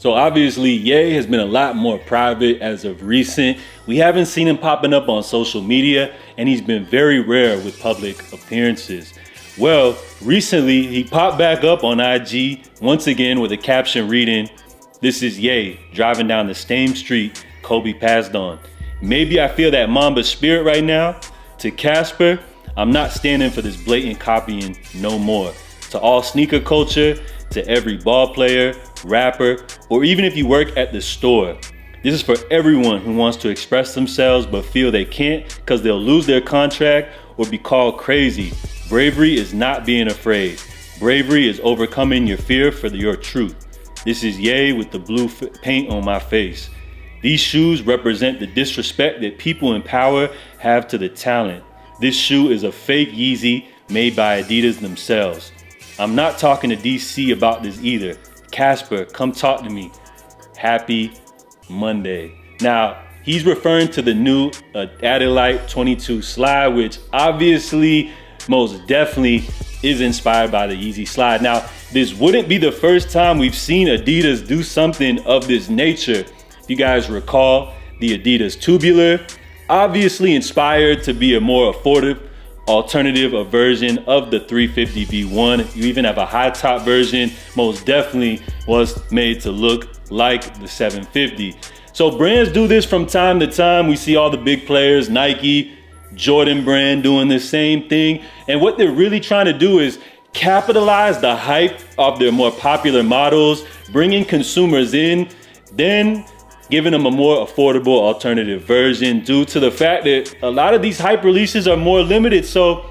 So obviously, Ye has been a lot more private as of recent. We haven't seen him popping up on social media, and he's been very rare with public appearances. Well, recently he popped back up on IG once again with a caption reading, This is Ye driving down the same street Kobe passed on. Maybe I feel that Mamba spirit right now. To Kasper, I'm not standing for this blatant copying no more. To all sneaker culture, to every ball player, rapper, or even if you work at the store. This is for everyone who wants to express themselves but feel they can't because they'll lose their contract or be called crazy. Bravery is not being afraid. Bravery is overcoming your fear for your truth. This is Ye with the blue paint on my face. These shoes represent the disrespect that people in power have to the talent. This shoe is a fake Yeezy made by Adidas themselves. I'm not talking to DC about this either. Kasper, come talk to me. Happy Monday. Now, he's referring to the new uh, Adilette 22 slide, which obviously, most definitely is inspired by the Yeezy slide. Now, this wouldn't be the first time we've seen Adidas do something of this nature. If you guys recall, the Adidas Tubular, obviously inspired to be a more affordable alternative, a version of the 350 V1. You even have a high top version, most definitely was made to look like the 750. So brands do this from time to time. We see all the big players, Nike, Jordan brand doing the same thing. And what they're really trying to do is capitalize the hype of their more popular models, bringing consumers in, then giving them a more affordable alternative version due to the fact that a lot of these hype releases are more limited. So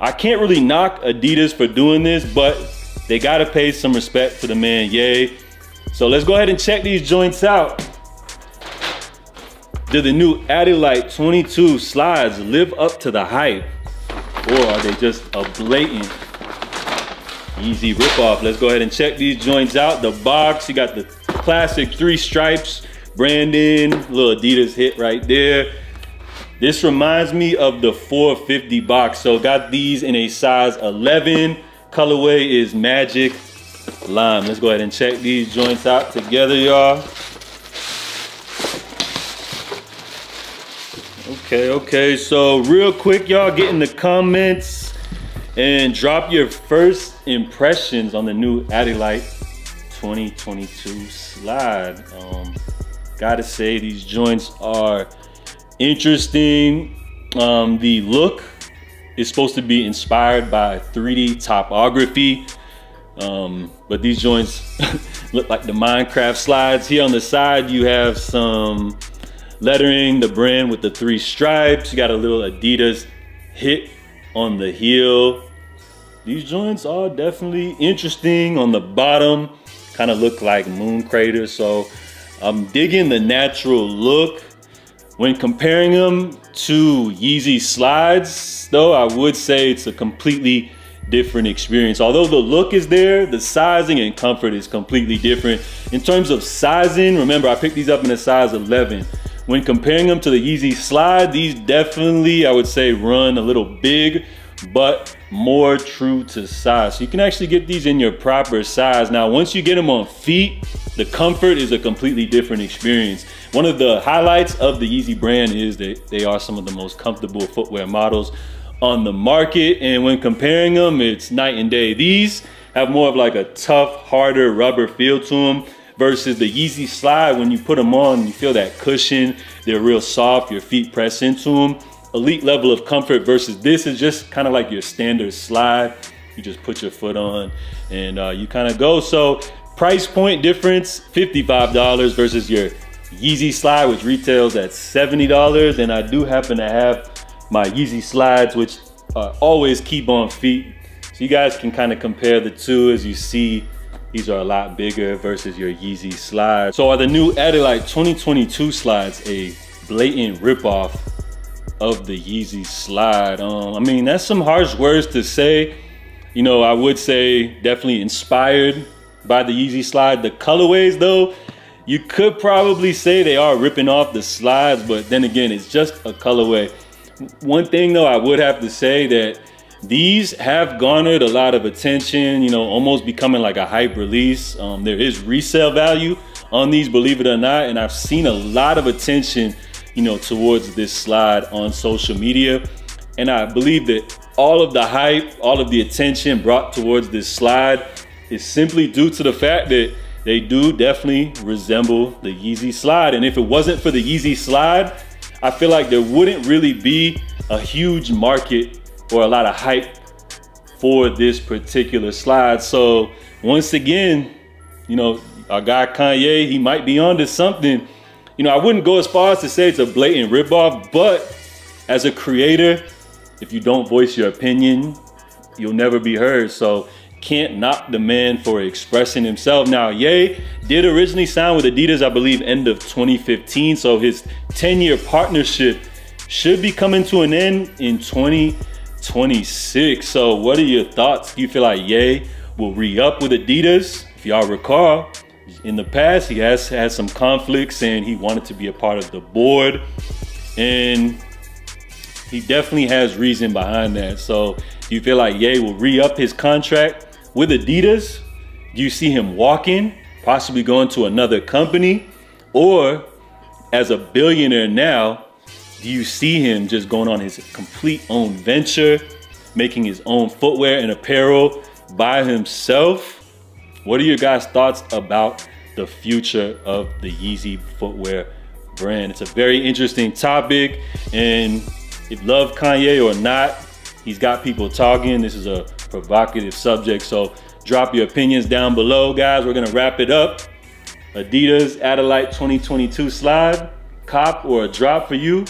I can't really knock Adidas for doing this, but they gotta pay some respect to the man, Ye. So let's go ahead and check these joints out. Do the new Adilette 22 slides live up to the hype? Or are they just a blatant Yeezy ripoff? Let's go ahead and check these joints out. The box, you got the classic three stripes Brandon, little Adidas hit right there. This reminds me of the 450 box. So got these in a size 11. Colorway is Magic Lime. Let's go ahead and check these joints out together, y'all. Okay, okay, so real quick, y'all get in the comments and drop your first impressions on the new Adilette 2022 slide. Um, Gotta say, these joints are interesting. Um, the look is supposed to be inspired by 3D topography. Um, but these joints look like the Minecraft slides. Here on the side, you have some lettering, the brand with the three stripes. You got a little Adidas hit on the heel. These joints are definitely interesting. On the bottom, kind of look like moon craters. So I'm digging the natural look. When comparing them to Yeezy slides, though, I would say it's a completely different experience. Although the look is there, the sizing and comfort is completely different. In terms of sizing, remember I picked these up in a size 11. When comparing them to the Yeezy Slide, these definitely, I would say, run a little big, but more true to size. So you can actually get these in your proper size. Now, once you get them on feet, the comfort is a completely different experience. One of the highlights of the Yeezy brand is that they are some of the most comfortable footwear models on the market. And when comparing them, it's night and day. These have more of like a tough, harder rubber feel to them versus the Yeezy Slide. When you put them on, you feel that cushion. They're real soft, your feet press into them. Elite level of comfort versus this is just kind of like your standard slide. You just put your foot on and uh, you kind of go. So Price point difference, $55 versus your Yeezy slide, which retails at $70. And I do happen to have my Yeezy slides, which uh, always keep on feet. So you guys can kind of compare the two as you see these are a lot bigger versus your Yeezy slides. So are the new Adilette 2022 slides a blatant ripoff of the Yeezy slide? Um, I mean, that's some harsh words to say. You know, I would say definitely inspired by the Yeezy slide. The colorways though, you could probably say they are ripping off the slides, but then again, it's just a colorway. One thing though, I would have to say that these have garnered a lot of attention, you know, almost becoming like a hype release. Um, there is resale value, on these, believe it or not, and I've seen a lot of attention, you know, towards this slide on social media. And I believe that all of the hype, all of the attention brought towards this slide is simply due to the fact that they do definitely resemble the Yeezy slide. And if it wasn't for the Yeezy slide, I feel like there wouldn't really be a huge market or a lot of hype for this particular slide. So once again, you know, our guy Kanye, he might be onto something. You know, I wouldn't go as far as to say it's a blatant ripoff, but as a creator, if you don't voice your opinion, you'll never be heard. So can't knock the man for expressing himself. Now, Ye did originally sign with Adidas, I believe, end of 2015. So his 10-year partnership should be coming to an end in 2026. So what are your thoughts? Do you feel like Ye will re-up with Adidas? If y'all recall, in the past, he has had some conflicts and he wanted to be a part of the board. And he definitely has reason behind that. So you feel like Ye will re-up his contract with Adidas? Do you see him walking, possibly going to another company? Or as a billionaire now, do you see him just going on his complete own venture, making his own footwear and apparel by himself? What are your guys' thoughts about the future of the Yeezy footwear brand? It's a very interesting topic, and if love Kanye or not, he's got people talking. This is a provocative subject, so drop your opinions down below, guys. We're gonna wrap it up. Adidas Adilette 2022 slide, cop or a drop for you,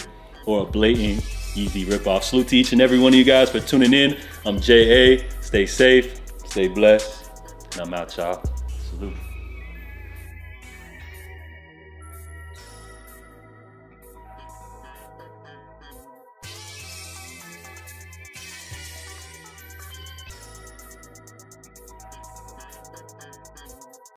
or a blatant Yeezy ripoff. Salute to each and every one of you guys for tuning in. I'm J.A. Stay safe, stay blessed. And I'm out, y'all. Salute.